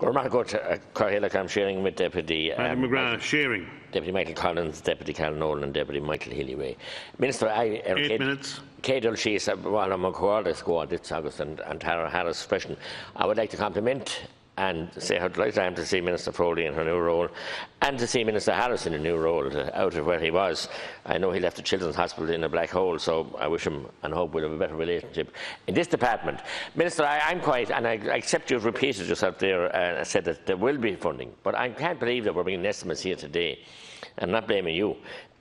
Well, remarkable to uh, Corhillock, I'm sharing with Deputy... Madam um, McGrath, sharing. Deputy Michael Collins, Deputy Colin Nolan and Deputy Michael Healy-Way. Minister, I... Er, uh, Eight Kate, minutes. Kate O'Shea, while I'm a co-order squad, it's August and, and Tara Harris Freshen. I would like to compliment and say how delighted I am to see Minister Foley in her new role and to see Minister Harris in a new role uh, out of where he was. I know he left the Children's Hospital in a black hole, so I wish him and hope we'll have a better relationship in this department. Minister, I, am quite, and I accept you've repeated yourself there and said that there will be funding, but I can't believe that we're bringing estimates here today. I'm not blaming you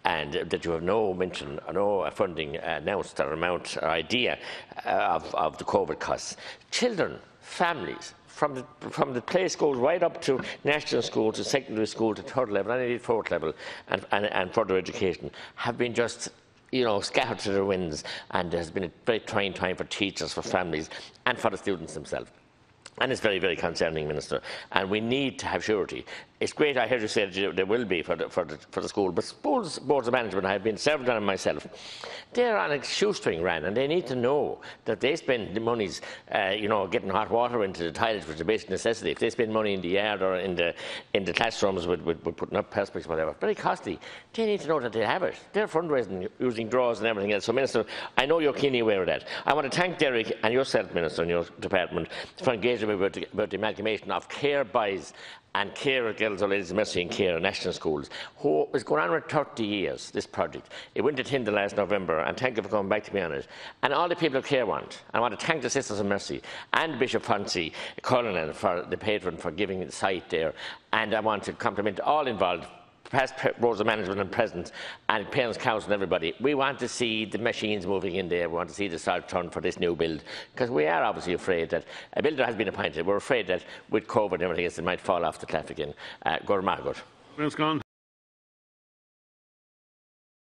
and that you have no mention, no funding announced or amount or idea uh, of, of the COVID costs. Children, families, from the, from the play school right up to national school to secondary school to third level and indeed fourth level and, and, and further education have been just you know, scattered to the winds and there's been a very trying time for teachers, for families and for the students themselves. And it's very, very concerning, Minister. And we need to have surety. It's great, I heard you say that there will be for the, for the, for the school, but schools boards of management, I have been served on myself, they're on a shoestring ran, and they need to know that they spend the monies, uh, you know, getting hot water into the toilets, which is a basic necessity. If they spend money in the yard or in the, in the classrooms with, with, with putting up perspex, whatever, very costly, they need to know that they have it. They're fundraising using draws and everything else. So, Minister, I know you're keenly aware of that. I want to thank Derek and yourself, Minister, and your department for engaging about the, about the amalgamation of Cahir buys and care of girls or ladies mercy in Cahir national schools. Who is going on for 30 years this project? It went to tender last November and thank you for coming back to me on it. And all the people of Cahir want I want to thank the Sisters of Mercy and Bishop Phonsie Cullinan for the patron for giving the site there. And I want to compliment all involved past boards of management and present and parents council and everybody. We want to see the machines moving in there. We want to see the start turn for this new build. Because we are obviously afraid that a builder has been appointed. We're afraid that with covid and everything else it might fall off the cliff again. Uh, Go raibh maith agat. Well,